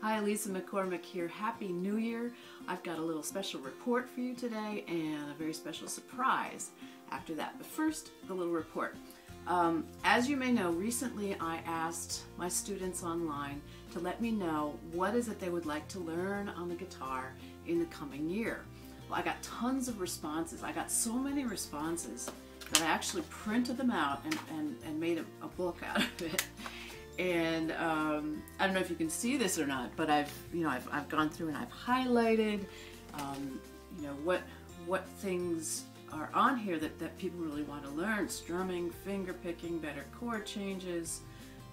Hi, Lisa McCormick here. Happy New Year. I've got a little special report for you today and a very special surprise after that. But first, the little report. Um, as you may know, recently I asked my students online to let me know what is it they would like to learn on the guitar in the coming year. Well, I got tons of responses. I got so many responses that I actually printed them out and, and, and made a, a book out of it. And um, I don't know if you can see this or not, but I've you know I've, I've gone through and I've highlighted um, you know what what things are on here that, that people really want to learn. Strumming, finger picking, better chord changes,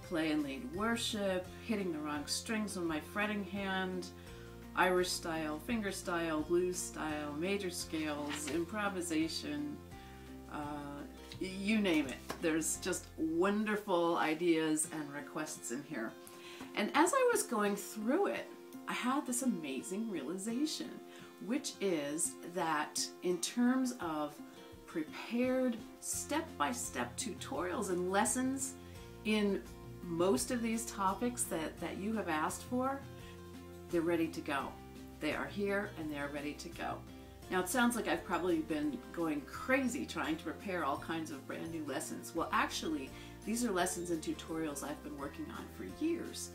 play and lead worship, hitting the wrong strings with my fretting hand, Irish style, finger style, blues style, major scales, improvisation, uh, you name it. There's just wonderful ideas and requests in here. And as I was going through it, I had this amazing realization which is that in terms of prepared step-by-step tutorials and lessons in most of these topics that, that you have asked for, they're ready to go. They are here and they are ready to go. Now it sounds like I've probably been going crazy trying to prepare all kinds of brand new lessons. Well actually, these are lessons and tutorials I've been working on for years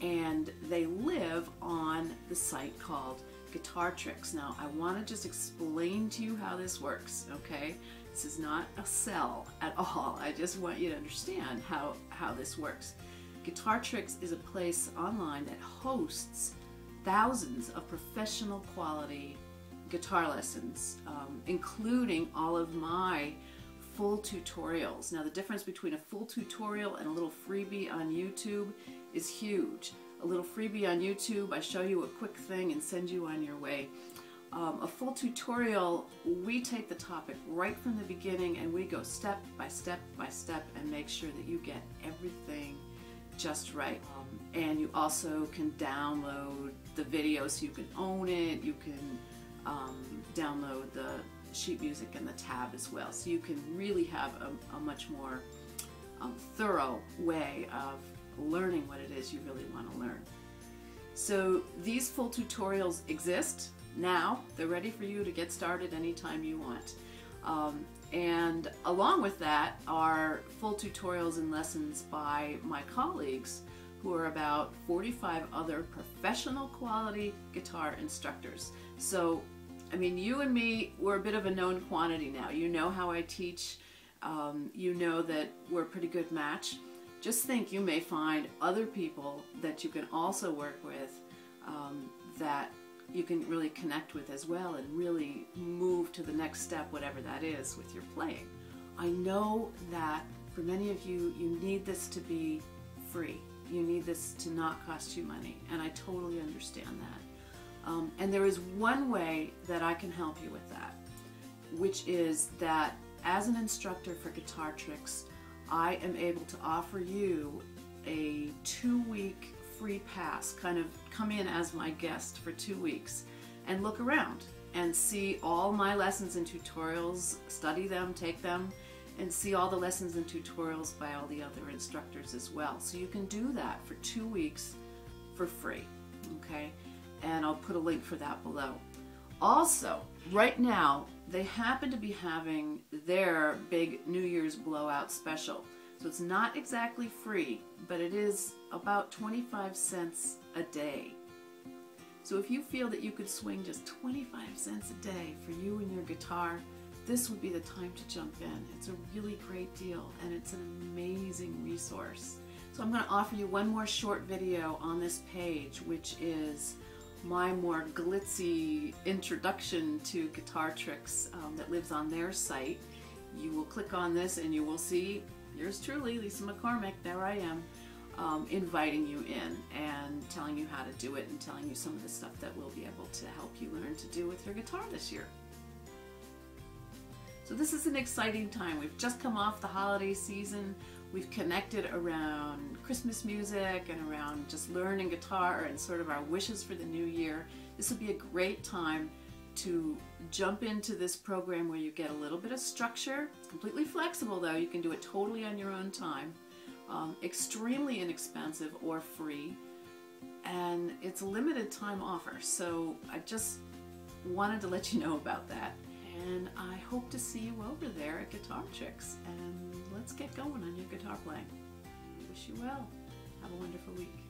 and they live on the site called guitar tricks. Now, I want to just explain to you how this works, okay? This is not a sell at all. I just want you to understand how, how this works. Guitar Tricks is a place online that hosts thousands of professional quality guitar lessons, um, including all of my full tutorials. Now the difference between a full tutorial and a little freebie on YouTube is huge a little freebie on YouTube. I show you a quick thing and send you on your way. Um, a full tutorial, we take the topic right from the beginning and we go step by step by step and make sure that you get everything just right. Um, and you also can download the video so you can own it. You can um, download the sheet music and the tab as well. So you can really have a, a much more um, thorough way of learning what it is you really want to learn. So these full tutorials exist now. They're ready for you to get started anytime you want. Um, and along with that are full tutorials and lessons by my colleagues who are about 45 other professional quality guitar instructors. So, I mean, you and me, we're a bit of a known quantity now. You know how I teach. Um, you know that we're a pretty good match just think you may find other people that you can also work with um, that you can really connect with as well and really move to the next step, whatever that is, with your playing. I know that for many of you, you need this to be free. You need this to not cost you money, and I totally understand that. Um, and there is one way that I can help you with that, which is that as an instructor for Guitar Tricks, I am able to offer you a two-week free pass, kind of come in as my guest for two weeks and look around and see all my lessons and tutorials, study them, take them, and see all the lessons and tutorials by all the other instructors as well. So you can do that for two weeks for free, okay? And I'll put a link for that below. Also, right now, they happen to be having their big New Year's blowout special. So it's not exactly free, but it is about 25 cents a day. So if you feel that you could swing just 25 cents a day for you and your guitar, this would be the time to jump in. It's a really great deal and it's an amazing resource. So I'm going to offer you one more short video on this page, which is my more glitzy introduction to guitar tricks um, that lives on their site. You will click on this and you will see yours truly, Lisa McCormick, there I am, um, inviting you in and telling you how to do it and telling you some of the stuff that we'll be able to help you learn to do with your guitar this year. So this is an exciting time. We've just come off the holiday season. We've connected around Christmas music and around just learning guitar and sort of our wishes for the new year. This would be a great time to jump into this program where you get a little bit of structure. It's completely flexible though. You can do it totally on your own time. Um, extremely inexpensive or free. and it's a limited time offer. So I just wanted to let you know about that. And I hope to see you over there at Guitar Tricks. And let's get going on your guitar playing. Wish you well. Have a wonderful week.